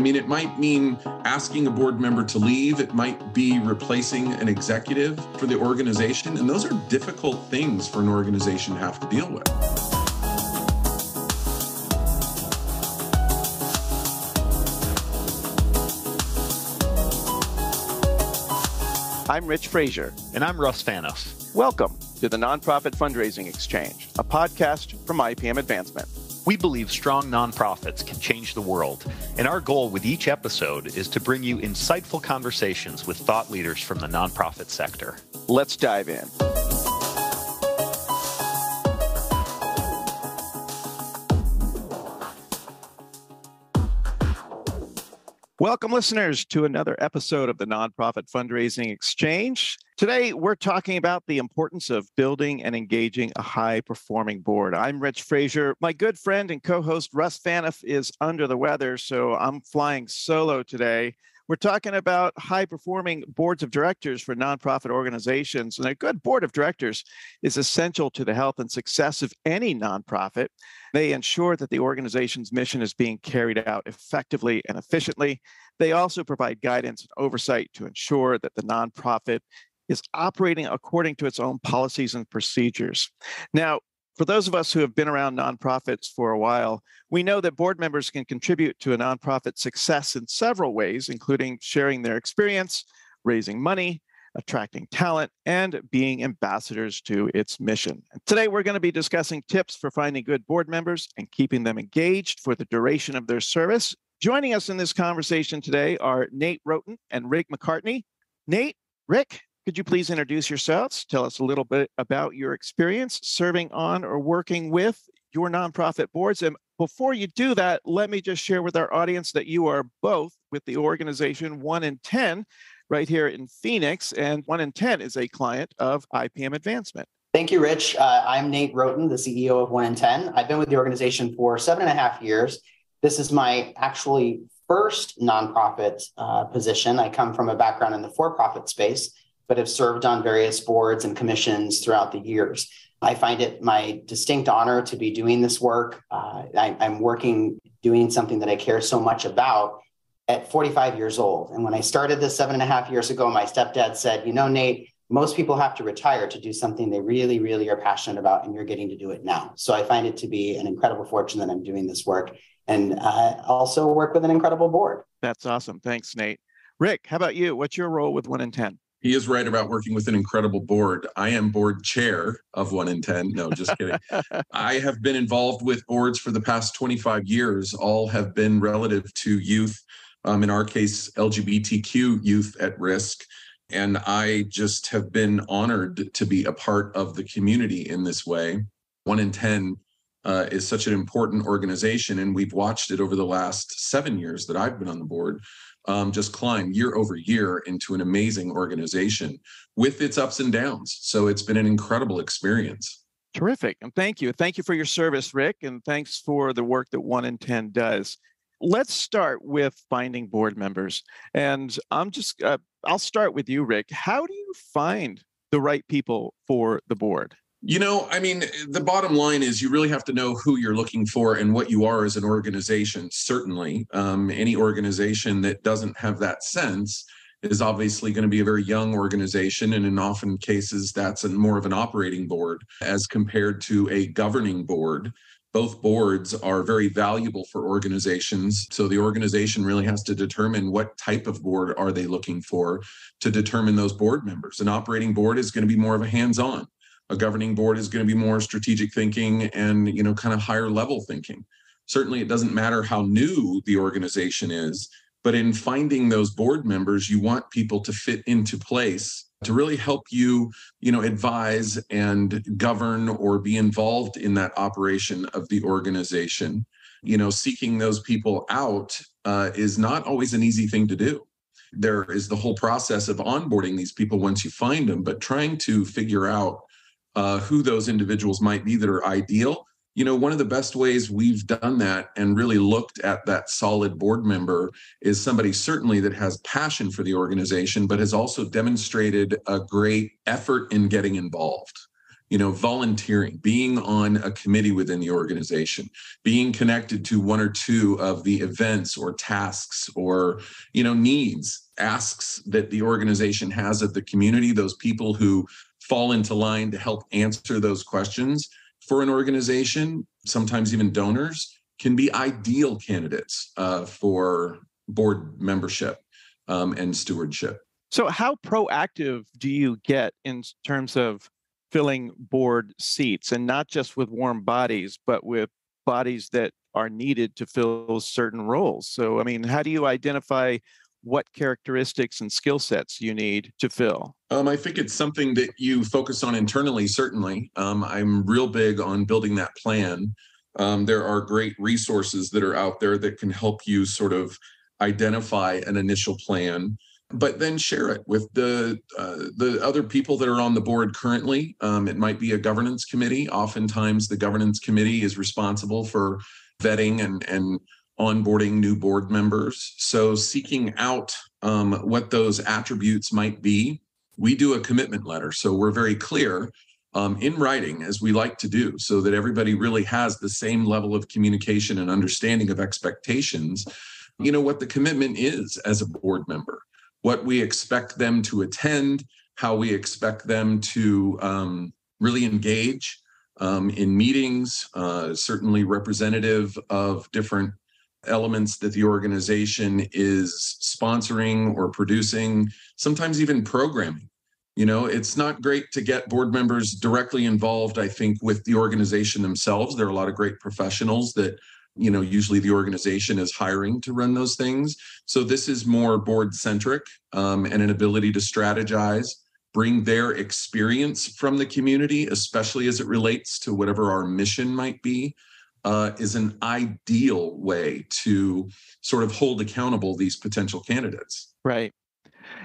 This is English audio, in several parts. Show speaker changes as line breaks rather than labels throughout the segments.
mean, it might mean asking a board member to leave, it might be replacing an executive for the organization. And those are difficult things for an organization to have to deal with.
I'm Rich Frazier.
And I'm Russ Fanoff.
Welcome to the Nonprofit Fundraising Exchange, a podcast from IPM Advancement.
We believe strong nonprofits can change the world, and our goal with each episode is to bring you insightful conversations with thought leaders from the nonprofit sector.
Let's dive in. Welcome, listeners, to another episode of the Nonprofit Fundraising Exchange. Today, we're talking about the importance of building and engaging a high performing board. I'm Rich Frazier. My good friend and co host Russ Fanoff is under the weather, so I'm flying solo today. We're talking about high performing boards of directors for nonprofit organizations. And a good board of directors is essential to the health and success of any nonprofit. They ensure that the organization's mission is being carried out effectively and efficiently. They also provide guidance and oversight to ensure that the nonprofit is operating according to its own policies and procedures. Now, for those of us who have been around nonprofits for a while, we know that board members can contribute to a nonprofit success in several ways, including sharing their experience, raising money, attracting talent, and being ambassadors to its mission. today, we're going to be discussing tips for finding good board members and keeping them engaged for the duration of their service. Joining us in this conversation today are Nate Rhoton and Rick McCartney. Nate, Rick, could you please introduce yourselves? Tell us a little bit about your experience serving on or working with your nonprofit boards. And before you do that, let me just share with our audience that you are both with the organization 1 in 10 right here in Phoenix. And 1 in 10 is a client of IPM Advancement.
Thank you, Rich. Uh, I'm Nate Rhoton, the CEO of 1 in 10. I've been with the organization for seven and a half years. This is my actually first nonprofit uh, position. I come from a background in the for profit space but have served on various boards and commissions throughout the years. I find it my distinct honor to be doing this work. Uh, I, I'm working doing something that I care so much about at 45 years old. And when I started this seven and a half years ago, my stepdad said, You know, Nate, most people have to retire to do something they really, really are passionate about, and you're getting to do it now. So I find it to be an incredible fortune that I'm doing this work and uh, also work with an incredible board.
That's awesome. Thanks, Nate. Rick, how about you? What's your role with 1 in 10?
He is right about working with an incredible board. I am board chair of one in 10. No, just kidding. I have been involved with boards for the past 25 years. All have been relative to youth, um, in our case, LGBTQ youth at risk. And I just have been honored to be a part of the community in this way. One in 10 uh, is such an important organization, and we've watched it over the last seven years that I've been on the board um, just climb year over year into an amazing organization with its ups and downs. So it's been an incredible experience.
Terrific. And thank you. Thank you for your service, Rick. And thanks for the work that 1 in 10 does. Let's start with finding board members. And I'm just, uh, I'll start with you, Rick. How do you find the right people for the board?
You know, I mean, the bottom line is you really have to know who you're looking for and what you are as an organization. Certainly, um, any organization that doesn't have that sense is obviously going to be a very young organization. And in often cases, that's more of an operating board as compared to a governing board. Both boards are very valuable for organizations. So the organization really has to determine what type of board are they looking for to determine those board members. An operating board is going to be more of a hands on a governing board is going to be more strategic thinking and you know kind of higher level thinking. Certainly it doesn't matter how new the organization is but in finding those board members you want people to fit into place to really help you you know advise and govern or be involved in that operation of the organization. You know seeking those people out uh, is not always an easy thing to do. There is the whole process of onboarding these people once you find them but trying to figure out uh, who those individuals might be that are ideal. You know, one of the best ways we've done that and really looked at that solid board member is somebody certainly that has passion for the organization, but has also demonstrated a great effort in getting involved. you know, volunteering, being on a committee within the organization, being connected to one or two of the events or tasks or, you know, needs, asks that the organization has of the community, those people who fall into line to help answer those questions for an organization, sometimes even donors, can be ideal candidates uh, for board membership um, and stewardship.
So, how proactive do you get in terms of filling board seats and not just with warm bodies, but with bodies that are needed to fill certain roles. So, I mean, how do you identify what characteristics and skill sets you need to fill?
Um, I think it's something that you focus on internally, certainly. Um, I'm real big on building that plan. Um, there are great resources that are out there that can help you sort of identify an initial plan but then share it with the uh, the other people that are on the board currently. Um, it might be a governance committee. Oftentimes, the governance committee is responsible for vetting and and onboarding new board members. So, seeking out um, what those attributes might be, we do a commitment letter. So we're very clear um, in writing, as we like to do, so that everybody really has the same level of communication and understanding of expectations. You know what the commitment is as a board member what we expect them to attend, how we expect them to um, really engage um, in meetings, uh, certainly representative of different elements that the organization is sponsoring or producing, sometimes even programming. You know, it's not great to get board members directly involved, I think, with the organization themselves. There are a lot of great professionals that you know usually the organization is hiring to run those things so this is more board centric um, and an ability to strategize bring their experience from the community especially as it relates to whatever our mission might be uh, is an ideal way to sort of hold accountable these potential candidates
right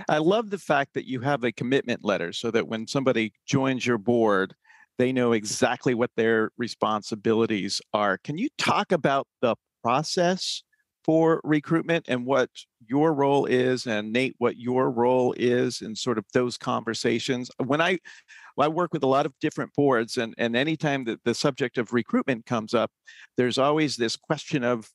i love the fact that you have a commitment letter so that when somebody joins your board they know exactly what their responsibilities are. Can you talk about the process for recruitment and what your role is and Nate what your role is in sort of those conversations. When I I work with a lot of different boards and and anytime that the subject of recruitment comes up there's always this question of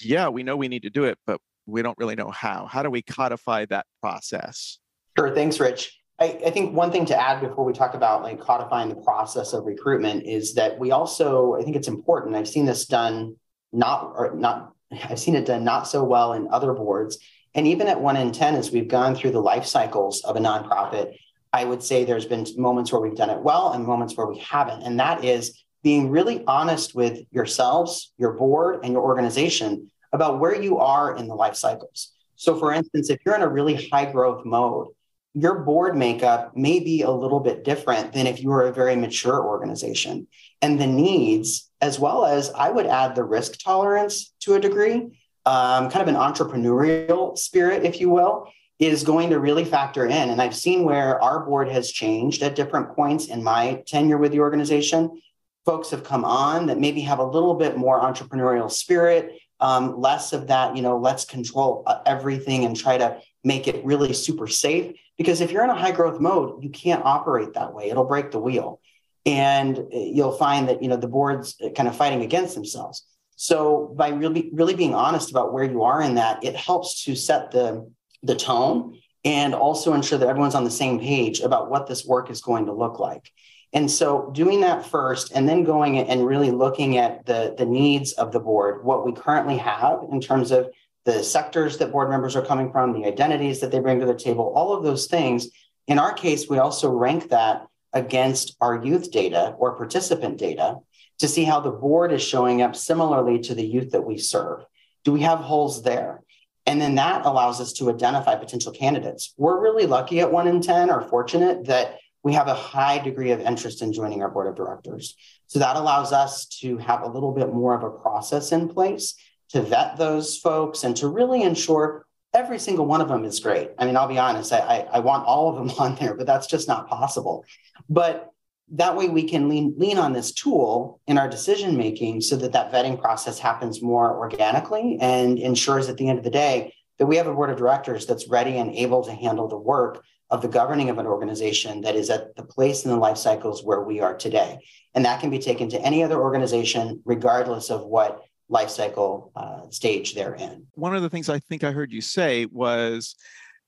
yeah we know we need to do it but we don't really know how. How do we codify that process?
Sure thanks Rich. I, I, think one thing to add before we talk about like codifying the process of recruitment is that we also I think it's important. I've seen this done not or not I've seen it done not so well in other boards. And even at one in 10, as we've gone through the life cycles of a nonprofit, I would say there's been moments where we've done it well and moments where we haven't. And that is being really honest with yourselves, your board, and your organization about where you are in the life cycles. So, for instance, if you're in a really high growth mode, your board makeup may be a little bit different than if you were a very mature organization. And the needs, as well as I would add the risk tolerance to a degree, um, kind of an entrepreneurial spirit, if you will, is going to really factor in. And I've seen where our board has changed at different points in my tenure with the organization. Folks have come on that maybe have a little bit more entrepreneurial spirit, um, less of that, you know, let's control uh, everything and try to make it really super safe because if you're in a high growth mode, you can't operate that way. It'll break the wheel. And uh, you'll find that, you know, the board's uh, kind of fighting against themselves. So by really, really being honest about where you are in that, it helps to set the, the tone and also ensure that everyone's on the same page about what this work is going to look like. And so doing that first and then going and really looking at the, the needs of the board, what we currently have in terms of the sectors that board members are coming from, the identities that they bring to the table, all of those things. In our case, we also rank that against our youth data or participant data to see how the board is showing up similarly to the youth that we serve. Do we have holes there? And then that allows us to identify potential candidates. We're really lucky at one in 10 or fortunate that we have a high degree of interest in joining our board of directors. So that allows us to have a little bit more of a process in place to vet those folks and to really ensure every single one of them is great. I mean, I'll be honest, I, I, want all of them on there, but that's just not possible. But that way we can lean, lean on this tool in our decision making so that that vetting process happens more organically and ensures at the end of the day that we have a board of directors that's ready and able to handle the work of the governing of an organization that is at the place in the life cycles where we are today. And that can be taken to any other organization, regardless of what life cycle uh, stage they're in.
One of the things I think I heard you say was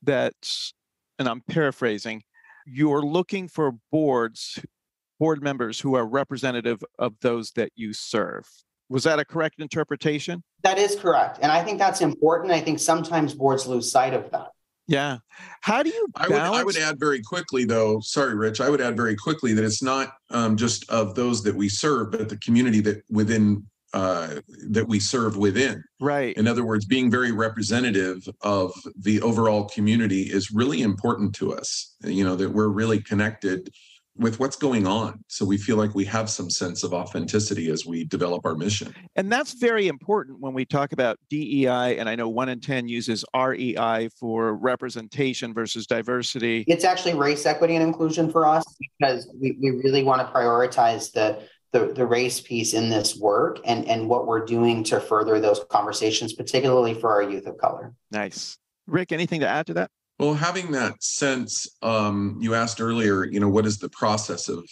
that, and I'm paraphrasing, you're looking for boards, board members who are representative of those that you serve. Was that a correct interpretation?
That is correct. And I think that's important. I think sometimes boards lose sight of that.
Yeah. How do you
balance? I would, I would add very quickly, though, sorry, Rich, I would add very quickly that it's not um, just of those that we serve, but the community that within uh, that we serve within.
Right.
In other words, being very representative of the overall community is really important to us. You know, that we're really connected with what's going on. So we feel like we have some sense of authenticity as we develop our mission.
And that's very important when we talk about DEI. And I know one in 10 uses REI for representation versus diversity.
It's actually race, equity, and inclusion for us because we, we really want to prioritize the the, the race piece in this work and, and what we're doing to further those conversations, particularly for our youth of color.
Nice. Rick, anything to add to that?
Well, having that sense, um, you asked earlier, you know, what is the process of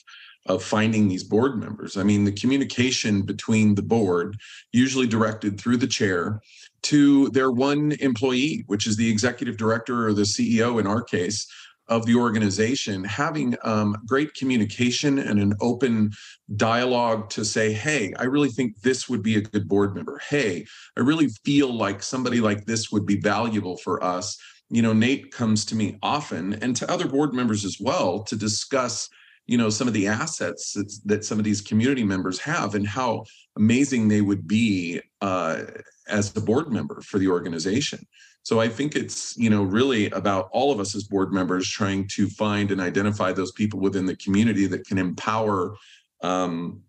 of finding these board members? I mean, the communication between the board, usually directed through the chair, to their one employee, which is the executive director or the CEO in our case, of the organization having um, great communication and an open dialogue to say hey i really think this would be a good board member. Hey i really feel like somebody like this would be valuable for us. You know nate comes to me often and to other board members as well to discuss you know some of the assets that, some of these community members have and how amazing they would be uh, as a board member for the organization so I think it's, you know, really about all of us as board members trying to find and identify those people within the community that can empower um,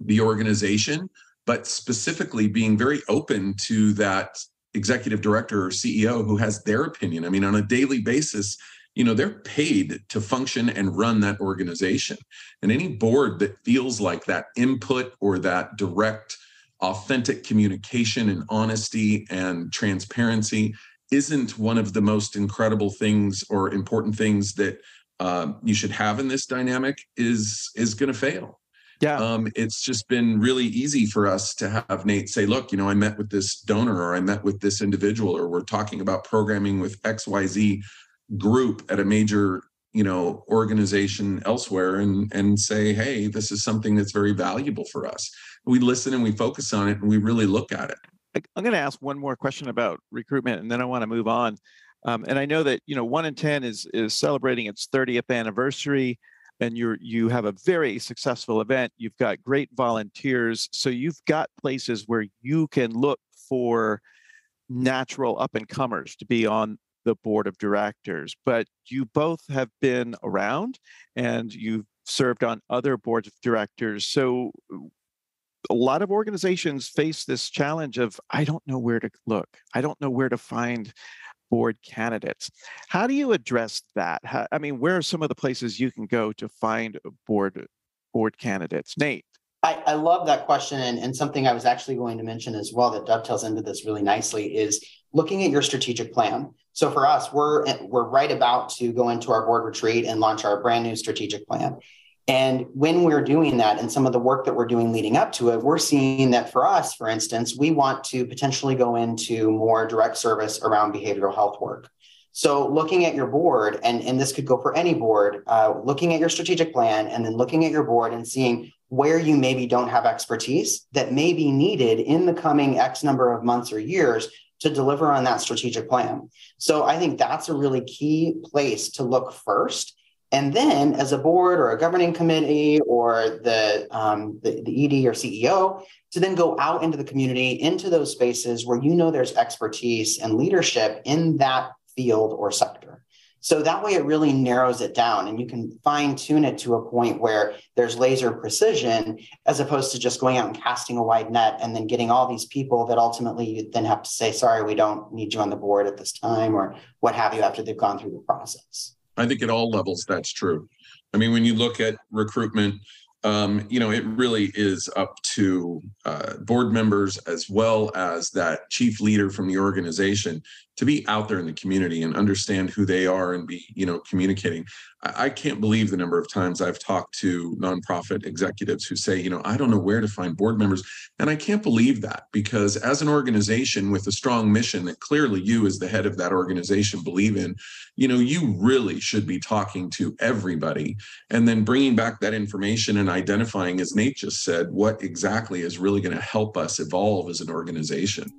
the organization, but specifically being very open to that executive director or CEO who has their opinion. I mean, on a daily basis, you know, they're paid to function and run that organization. And any board that feels like that input or that direct authentic communication and honesty and transparency isn't one of the most incredible things or important things that um, you should have in this dynamic is is going to fail.
Yeah.
Um, it's just been really easy for us to have Nate say, look, you know, I met with this donor or I met with this individual or we're talking about programming with XYZ group at a major you know organization elsewhere and and say hey this is something that's very valuable for us. We listen and we focus on it and we really look at it.
I'm going to ask one more question about recruitment and then i want to move on. Um, and i know that you know one in ten is is celebrating its 30th anniversary and you're you have a very successful event. You've got great volunteers. So you've got places where you can look for natural up and comers to be on the board of directors, but you both have been around and you've served on other boards of directors. So a lot of organizations face this challenge of I don't know where to look. I don't know where to find board candidates. How do you address that? How, I mean, where are some of the places you can go to find board board candidates? Nate.
I, I love that question. And, and something I was actually going to mention as well that dovetails into this really nicely is looking at your strategic plan. So for us, we're we're right about to go into our board retreat and launch our brand new strategic plan. And when we're doing that and some of the work that we're doing leading up to it, we're seeing that for us, for instance, we want to potentially go into more direct service around behavioral health work. So looking at your board, and, and this could go for any board, uh, looking at your strategic plan and then looking at your board and seeing where you maybe don't have expertise that may be needed in the coming X number of months or years to deliver on that strategic plan. So I think that's a really key place to look first. And then, as a board or a governing committee or the, um, the, the ED or CEO, to then go out into the community, into those spaces where you know there's expertise and leadership in that field or sector. So that way it really narrows it down and you can fine tune it to a point where there's laser precision as opposed to just going out and casting a wide net and then getting all these people that ultimately you then have to say, sorry, we don't need you on the board at this time or what have you after they've gone through the process.
I think at all levels that's true. I mean, when you look at recruitment, um, you know, it really is up to uh, board members as well as that chief leader from the organization to be out there in the community and understand who they are and be you know communicating. I, I, can't believe the number of times i've talked to nonprofit executives who say you know i don't know where to find board members. And i can't believe that because as an organization with a strong mission that clearly you as the head of that organization believe in you know you really should be talking to everybody and then bringing back that information and identifying as nate just said what exactly is really going to help us evolve as an organization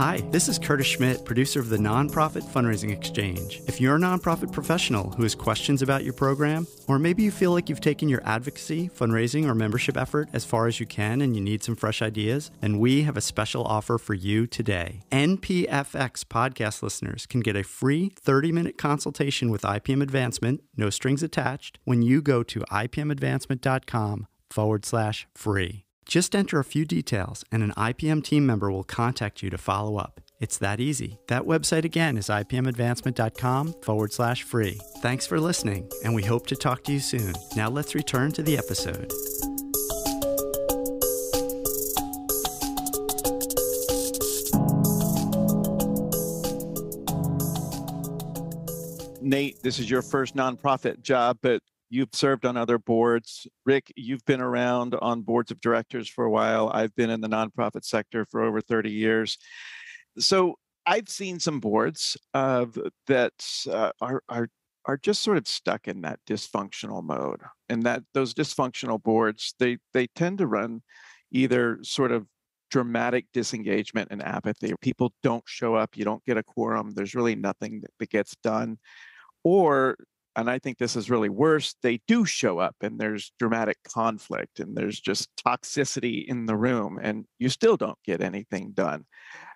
Hi, this is Curtis Schmidt, producer of the Nonprofit Fundraising Exchange. If you're a nonprofit professional who has questions about your program, or maybe you feel like you've taken your advocacy, fundraising, or membership effort as far as you can and you need some fresh ideas, then we have a special offer for you today. NPFX podcast listeners can get a free 30 minute consultation with IPM Advancement, no strings attached, when you go to ipmadvancement.com forward slash free. Just enter a few details and an IPM team member will contact you to follow up. It's that easy. That website again is ipmadvancement.com forward slash free. Thanks for listening, and we hope to talk to you soon. Now let's return to the episode.
Nate, this is your first nonprofit job, but You've served on other boards. Rick, you've been around on boards of directors for a while. I've been in the nonprofit sector for over 30 years. So I've seen some boards uh, that uh, are, are are just sort of stuck in that dysfunctional mode and that those dysfunctional boards they they tend to run either sort of dramatic disengagement and apathy people don't show up you don't get a quorum there's really nothing that, that gets done or and I think this is really worse, they do show up and there's dramatic conflict and there's just toxicity in the room and you still don't get anything done.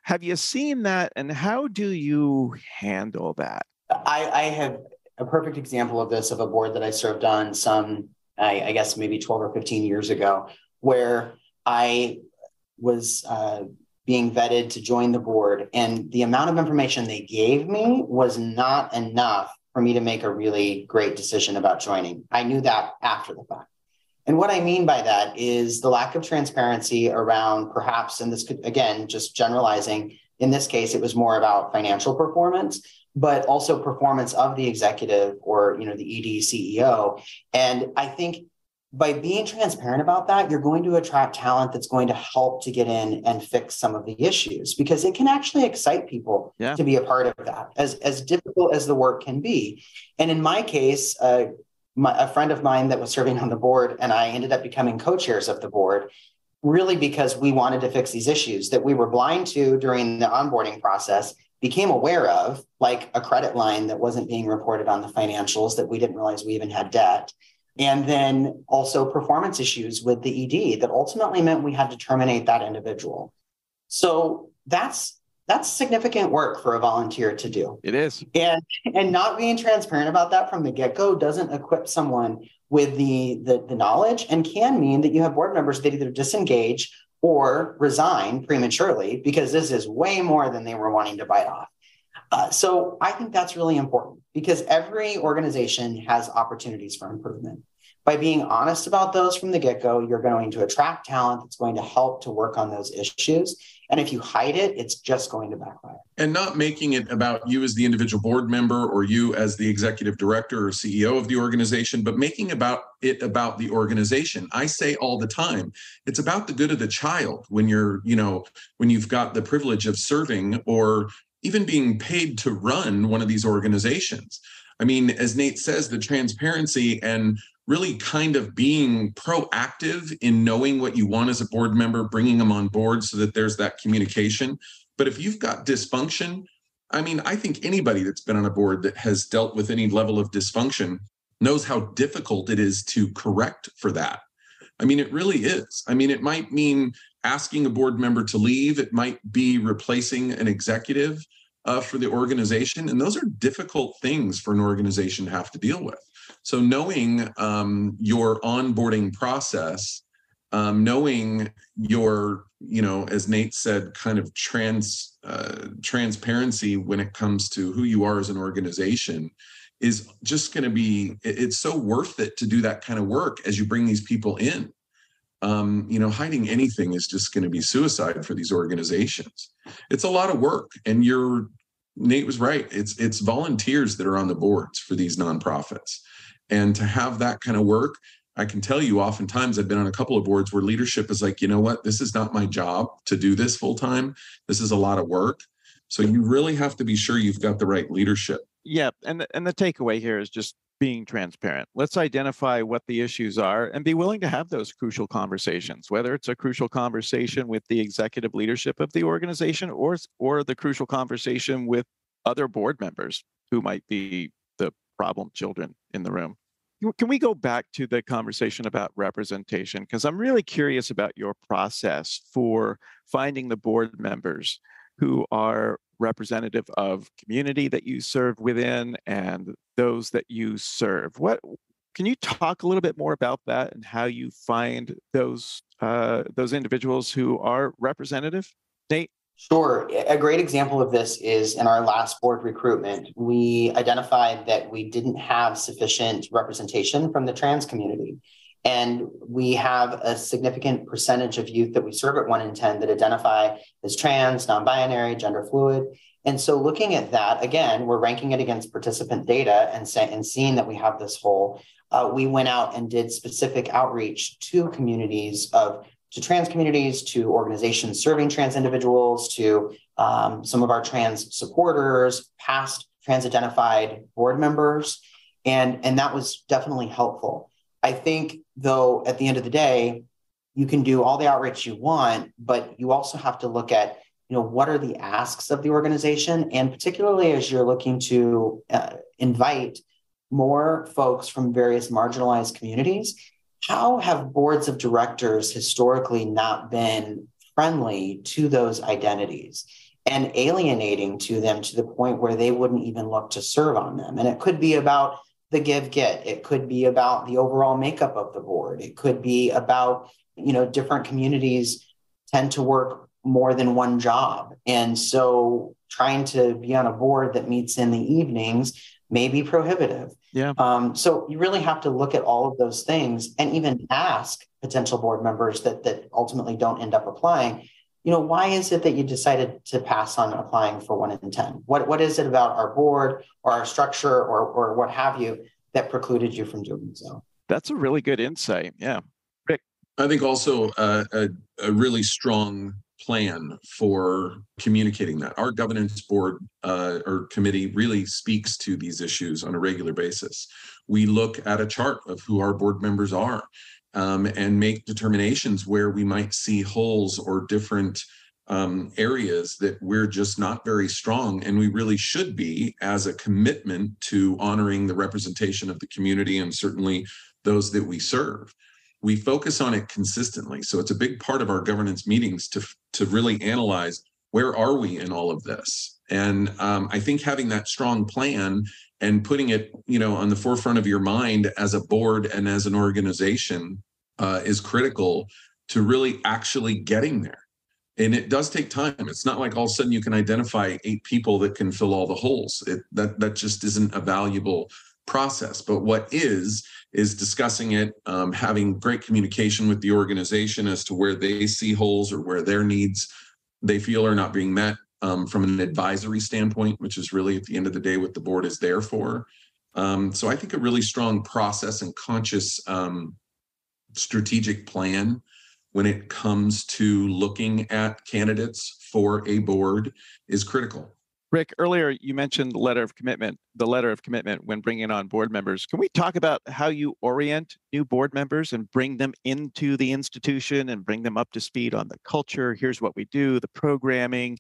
Have you seen that and how do you handle that?
I, I have a perfect example of this of a board that I served on some, I, I guess maybe 12 or 15 years ago, where I was uh, being vetted to join the board and the amount of information they gave me was not enough for me to make a really great decision about joining. I knew that after the fact. And what I mean by that is the lack of transparency around perhaps, and this could, again, just generalizing, in this case, it was more about financial performance, but also performance of the executive or, you know, the ED CEO. And I think by being transparent about that, you're going to attract talent that's going to help to get in and fix some of the issues because it can actually excite people yeah. to be a part of that, as, as difficult as the work can be. And in my case, uh, my, a friend of mine that was serving on the board and I ended up becoming co chairs of the board really because we wanted to fix these issues that we were blind to during the onboarding process became aware of like a credit line that wasn't being reported on the financials that we didn't realize we even had debt and then also performance issues with the ED that ultimately meant we had to terminate that individual. So that's that's significant work for a volunteer to do.
It is.
And and not being transparent about that from the get-go doesn't equip someone with the, the the knowledge and can mean that you have board members that either disengage or resign prematurely because this is way more than they were wanting to bite off. Uh, so I think that's really important because every organization has opportunities for improvement. By being honest about those from the get go, you're going to attract talent that's going to help to work on those issues. And if you hide it, it's just going to backfire.
And not making it about you as the individual board member or you as the executive director or CEO of the organization, but making about it about the organization. I say all the time, it's about the good of the child when you're, you know, when you've got the privilege of serving or even being paid to run one of these organizations. I mean, as Nate says, the transparency and really kind of being proactive in knowing what you want as a board member, bringing them on board so that there's that communication. But if you've got dysfunction, I mean, I think anybody that's been on a board that has dealt with any level of dysfunction knows how difficult it is to correct for that. I mean, it really is. I mean, it might mean asking a board member to leave, it might be replacing an executive uh, for the organization. And those are difficult things for an organization to have to deal with. So, knowing um, your onboarding process, um, knowing your, you know, as Nate said, kind of trans uh, transparency when it comes to who you are as an organization is just going to be it's so worth it to do that kind of work as you bring these people in um, you know hiding anything is just going to be suicide for these organizations. It's a lot of work and you're nate was right. It's it's volunteers that are on the boards for these nonprofits. And to have that kind of work i can tell you oftentimes i've been on a couple of boards where leadership is like you know what? This is not my job to do this full time this is a lot of work. So you really have to be sure you've got the right leadership.
Yeah, and the, and the takeaway here is just being transparent. Let's identify what the issues are and be willing to have those crucial conversations, whether it's a crucial conversation with the executive leadership of the organization or or the crucial conversation with other board members who might be the problem children in the room. Can we go back to the conversation about representation? Because I'm really curious about your process for finding the board members who are representative of community that you serve within and those that you serve. What can you talk a little bit more about that and how you find those uh, those individuals who are representative? Nate.
Sure. A great example of this is in our last board recruitment. We identified that we didn't have sufficient representation from the trans community. And we have a significant percentage of youth that we serve at 1 in 10 that identify as trans, non binary, gender fluid. And so looking at that, again, we're ranking it against participant data and, say, and seeing that we have this hole. Uh, we went out and did specific outreach to communities of to trans communities, to organizations serving trans individuals, to um, some of our trans supporters, past trans identified board members. And, and that was definitely helpful. I think, though, at the end of the day, you can do all the outreach you want, but you also have to look at, you know, what are the asks of the organization, and particularly as you're looking to uh, invite more folks from various marginalized communities, how have boards of directors historically not been friendly to those identities? and alienating to them to the point where they wouldn't even look to serve on them. And it could be about the give get. It could be about the overall makeup of the board. It could be about, you know, different communities tend to work more than one job. And so trying to be on a board that meets in the evenings may be prohibitive.
Yeah.
Um, so you really have to look at all of those things and even ask potential board members that that ultimately don't end up applying you know, why is it that you decided to pass on applying for one in 10? What, what is it about our board or our structure or, or what have you that precluded you from doing so?
That's a really good insight. Yeah. Rick.
I think also uh, a, a really strong plan for communicating that. Our governance board uh, or committee really speaks to these issues on a regular basis. We look at a chart of who our board members are um, and make determinations where we might see holes or different um, areas that we're just not very strong and we really should be as a commitment to honoring the representation of the community and certainly those that we serve. We focus on it consistently so it's a big part of our governance meetings to to really analyze where are we in all of this? And um, i think having that strong plan and putting it you know on the forefront of your mind as a board and as an organization uh, is critical to really actually getting there. And it does take time. It's not like all of a sudden you can identify eight people that can fill all the holes. It, that that just isn't a valuable process. But what is is discussing it um, having great communication with the organization as to where they see holes or where their needs they feel are not being met um, from an advisory standpoint, which is really at the end of the day what the board is there for. Um, so I think a really strong process and conscious um, strategic plan when it comes to looking at candidates for a board is critical.
Rick, earlier you mentioned the letter of commitment, the letter of commitment when bringing on board members. Can we talk about how you orient new board members and bring them into the institution and bring them up to speed on the culture? Here's what we do, the programming,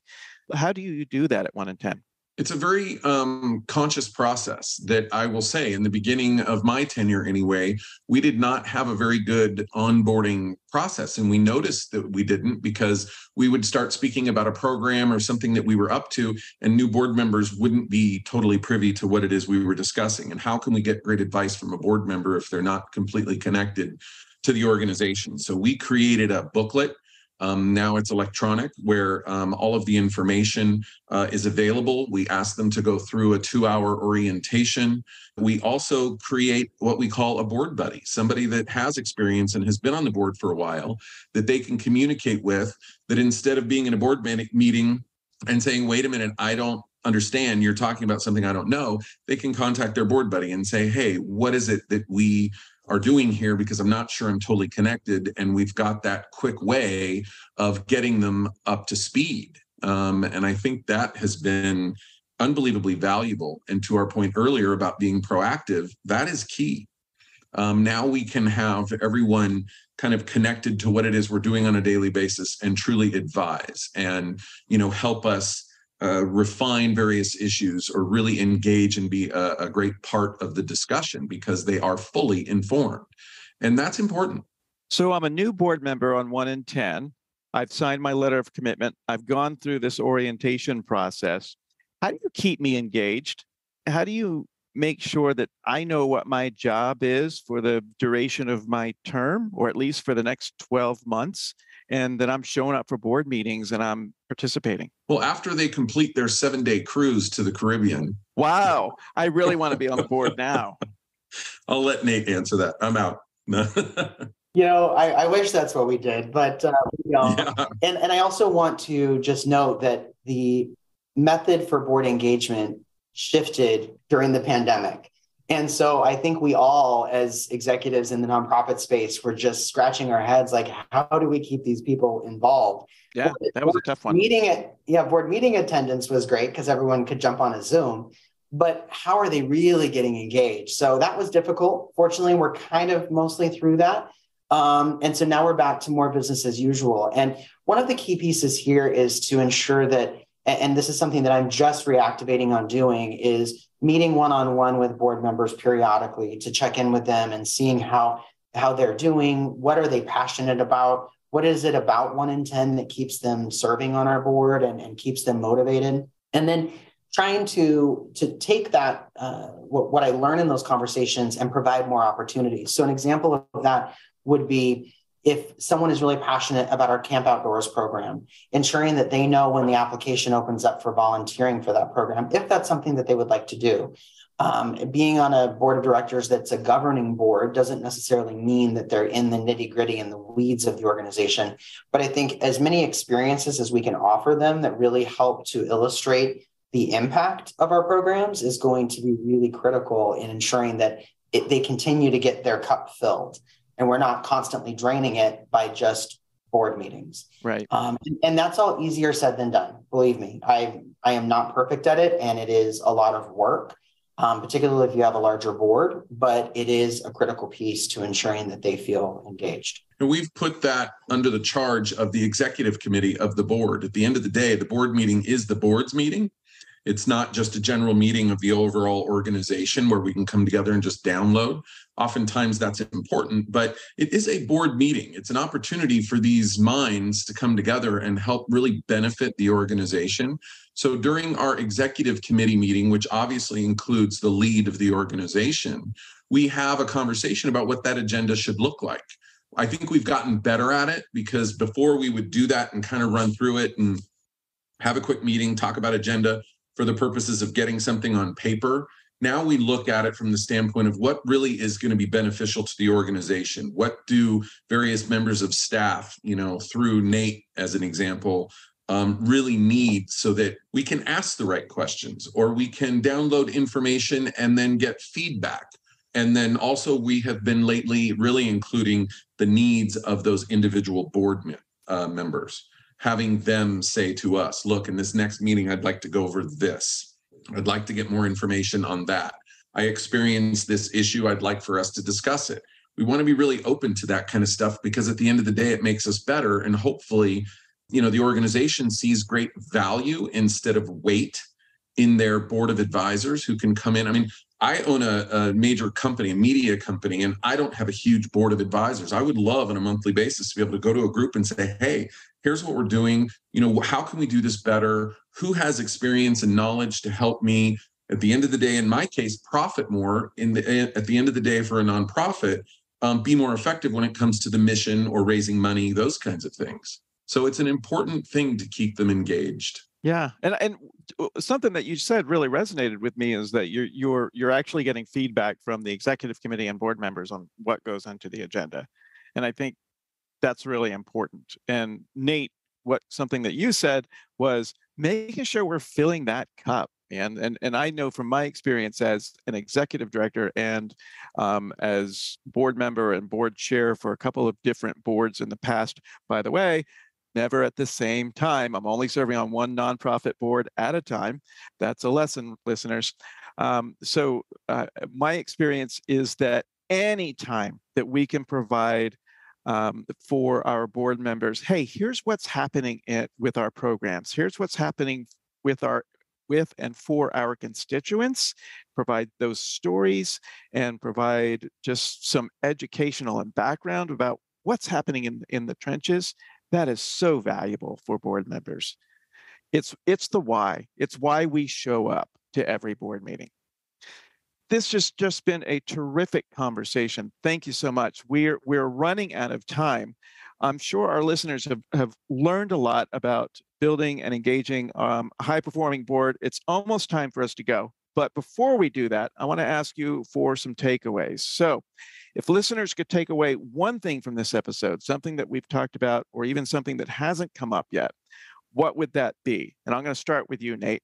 how do you do that at one in 10?
It's a very um, conscious process that I will say in the beginning of my tenure, anyway, we did not have a very good onboarding process. And we noticed that we didn't because we would start speaking about a program or something that we were up to, and new board members wouldn't be totally privy to what it is we were discussing. And how can we get great advice from a board member if they're not completely connected to the organization? So we created a booklet Um, now it's electronic, where um, all of the information uh, is available. We ask them to go through a two hour orientation. We also create what we call a board buddy, somebody that has experience and has been on the board for a while that they can communicate with. That instead of being in a board meeting and saying, wait a minute, I don't understand you're talking about something I don't know, they can contact their board buddy and say, hey, what is it that we are doing here because I'm not sure I'm totally connected. And we've got that quick way of getting them up to speed. Um, and I think that has been unbelievably valuable. And to our point earlier about being proactive, that is key. Um, now we can have everyone kind of connected to what it is we're doing on a daily basis and truly advise and you know help us uh, refine various issues or really engage and be a, a great part of the discussion because they are fully informed. And that's important.
So I'm a new board member on one in 10. I've signed my letter of commitment. I've gone through this orientation process. How do you keep me engaged? How do you make sure that I know what my job is for the duration of my term, or at least for the next 12 months? And that I'm showing up for board meetings and I'm participating.
Well, after they complete their seven day cruise to the Caribbean.
Wow. I really want to be on the board now.
I'll let Nate answer that. I'm out.
you know, I, I, wish that's what we did, but uh, you know, yeah. and, and I also want to just note that the method for board engagement shifted during the pandemic. And so I think we all, as executives in the nonprofit space, were just scratching our heads like, how do we keep these people involved?
Yeah, board, that was a tough one.
Meeting at yeah, board meeting attendance was great because everyone could jump on a Zoom, but how are they really getting engaged? So that was difficult. Fortunately, we're kind of mostly through that. Um, and so now we're back to more business as usual. And one of the key pieces here is to ensure that, and this is something that I'm just reactivating on doing, is meeting one-on-one with board members periodically to check in with them and seeing how how they're doing what are they passionate about what is it about one in 10 that keeps them serving on our board and, and keeps them motivated. And then trying to to take that uh, what, what i learn in those conversations and provide more opportunities. So an example of that would be if someone is really passionate about our Camp Outdoors program, ensuring that they know when the application opens up for volunteering for that program, if that's something that they would like to do. Um, being on a board of directors that's a governing board doesn't necessarily mean that they're in the nitty gritty and the weeds of the organization. But I think as many experiences as we can offer them that really help to illustrate the impact of our programs is going to be really critical in ensuring that it, they continue to get their cup filled and we're not constantly draining it by just board meetings.
Right.
Um, and, and, that's all easier said than done. Believe me, I I am not perfect at it, and it is a lot of work, um, particularly if you have a larger board. But it is a critical piece to ensuring that they feel engaged.
And we've put that under the charge of the executive committee of the board. At the end of the day, the board meeting is the board's meeting. It's not just a general meeting of the overall organization where we can come together and just download. Oftentimes that's important, but it is a board meeting. It's an opportunity for these minds to come together and help really benefit the organization. So during our executive committee meeting, which obviously includes the lead of the organization, we have a conversation about what that agenda should look like. I think we've gotten better at it because before we would do that and kind of run through it and have a quick meeting, talk about agenda for the purposes of getting something on paper. Now we look at it from the standpoint of what really is going to be beneficial to the organization. What do various members of staff, you know, through Nate as an example, um, really need so that we can ask the right questions or we can download information and then get feedback. And then also, we have been lately really including the needs of those individual board uh, members having them say to us, look, in this next meeting, I'd like to go over this. I'd like to get more information on that. I experienced this issue. I'd like for us to discuss it. We want to be really open to that kind of stuff because at the end of the day, it makes us better. And hopefully, you know, the organization sees great value instead of weight in their board of advisors who can come in. I mean, I own a, a, major company, a media company, and I don't have a huge board of advisors. I would love on a monthly basis to be able to go to a group and say, hey, here's what we're doing you know how can we do this better who has experience and knowledge to help me at the end of the day in my case profit more in the at the end of the day for a nonprofit um, be more effective when it comes to the mission or raising money those kinds of things So it's an important thing to keep them engaged.
Yeah, and and something that you said really resonated with me is that you're you're you're actually getting feedback from the executive committee and board members on what goes onto the agenda, and I think that's really important. And Nate, what something that you said was making sure we're filling that cup. And and and I know from my experience as an executive director and um, as board member and board chair for a couple of different boards in the past. By the way, never at the same time. I'm only serving on one nonprofit board at a time. That's a lesson, listeners. Um, so, uh, my experience is that any time that we can provide um, for our board members, hey, here's what's happening at, with our programs. Here's what's happening with our with and for our constituents, provide those stories and provide just some educational and background about what's happening in, in the trenches that is so valuable for board members. It's it's the why. It's why we show up to every board meeting. This has just been a terrific conversation. Thank you so much. We're we're running out of time. I'm sure our listeners have, have learned a lot about building and engaging um, a high performing board. It's almost time for us to go. But before we do that, I want to ask you for some takeaways. So, if listeners could take away one thing from this episode, something that we've talked about, or even something that hasn't come up yet, what would that be? And I'm going to start with you, Nate.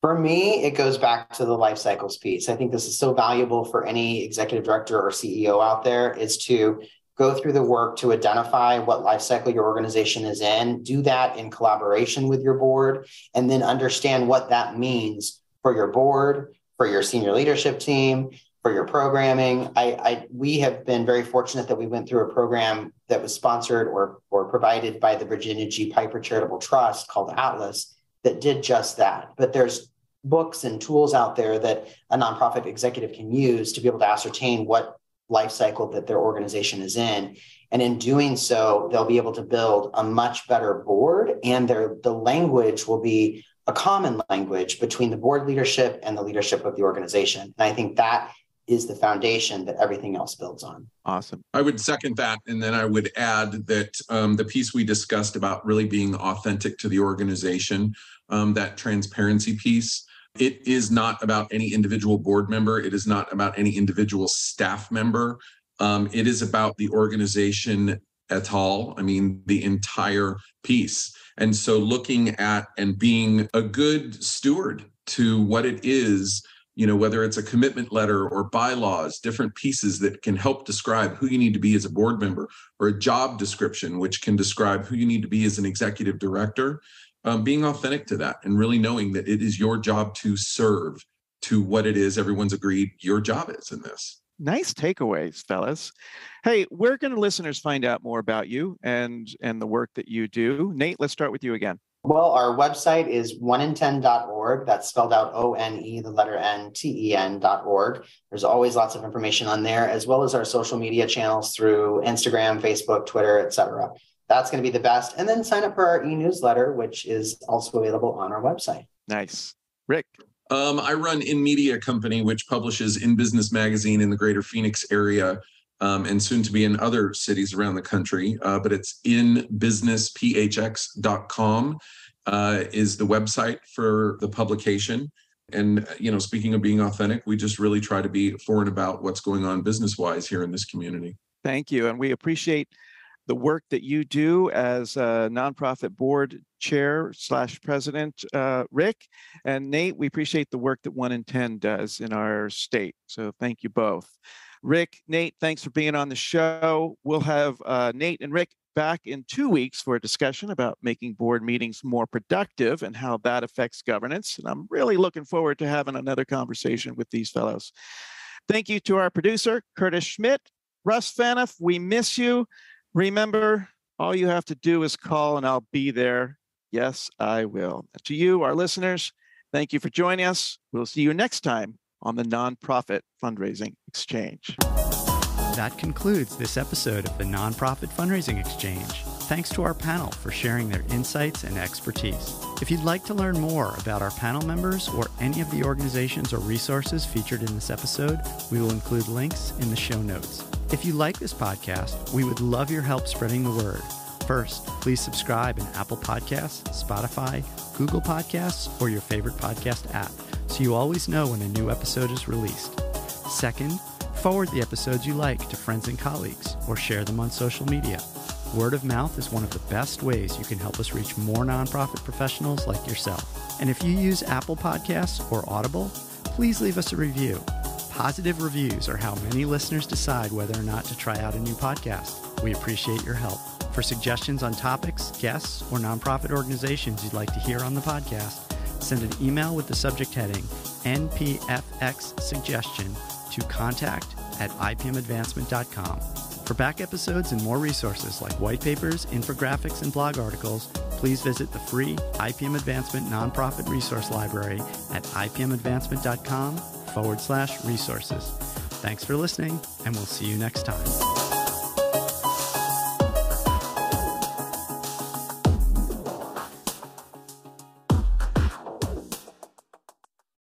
For me, it goes back to the life cycles piece. I think this is so valuable for any executive director or CEO out there is to go through the work to identify what life cycle your organization is in, do that in collaboration with your board, and then understand what that means for your board, for your senior leadership team, for your programming. I, I, we have been very fortunate that we went through a program that was sponsored or or provided by the Virginia G. Piper Charitable Trust called Atlas that did just that. But there's books and tools out there that a nonprofit executive can use to be able to ascertain what life cycle that their organization is in. And in doing so, they'll be able to build a much better board and their the language will be a common language between the board leadership and the leadership of the organization. And I think that is the foundation that everything else builds on.
Awesome.
I would second that. And then I would add that um, the piece we discussed about really being authentic to the organization, um, that transparency piece, it is not about any individual board member. It is not about any individual staff member. Um, it is about the organization at all. I mean, the entire piece. And so looking at and being a good steward to what it is you know whether it's a commitment letter or bylaws different pieces that can help describe who you need to be as a board member or a job description which can describe who you need to be as an executive director. Um, being authentic to that and really knowing that it is your job to serve to what it is everyone's agreed your job is in this.
Nice takeaways fellas. Hey where can listeners find out more about you and and the work that you do? Nate let's start with you again
well, our website is onenten.org. That's spelled out O N E, the letter N, T E N.org. There's always lots of information on there, as well as our social media channels through Instagram, Facebook, Twitter, etc. That's going to be the best. And then sign up for our e newsletter, which is also available on our website.
Nice. Rick.
Um, I run In Media Company, which publishes In Business Magazine in the greater Phoenix area um, and soon to be in other cities around the country. Uh, but it's in businessphx.com uh, is the website for the publication. And you know, speaking of being authentic, we just really try to be for and about what's going on business wise here in this community.
Thank you, and we appreciate the work that you do as a nonprofit board chair slash president, uh, Rick and Nate. We appreciate the work that one-n-ten does in our state. So thank you both. Rick, Nate, thanks for being on the show. We'll have uh, Nate and Rick back in two weeks for a discussion about making board meetings more productive and how that affects governance. And I'm really looking forward to having another conversation with these fellows. Thank you to our producer, Curtis Schmidt. Russ Faniff, we miss you. Remember, all you have to do is call and I'll be there. Yes, I will. To you, our listeners, thank you for joining us. We'll see you next time on the Nonprofit Fundraising Exchange.
That concludes this episode of the Nonprofit Fundraising Exchange. Thanks to our panel for sharing their insights and expertise. If you'd like to learn more about our panel members or any of the organizations or resources featured in this episode, we will include links in the show notes. If you like this podcast, we would love your help spreading the word First, please subscribe in Apple Podcasts, Spotify, Google Podcasts, or your favorite podcast app so you always know when a new episode is released. Second, forward the episodes you like to friends and colleagues or share them on social media. Word of mouth is one of the best ways you can help us reach more nonprofit professionals like yourself. And if you use Apple Podcasts or Audible, please leave us a review. Positive reviews are how many listeners decide whether or not to try out a new podcast. We appreciate your help. For suggestions on topics, guests, or nonprofit organizations you'd like to hear on the podcast, send an email with the subject heading NPFX suggestion to contact at ipmadvancement.com. For back episodes and more resources like white papers, infographics, and blog articles, please visit the free IPM Advancement Nonprofit Resource Library at ipmadvancement.com forward slash resources. Thanks for listening, and we'll see you next time.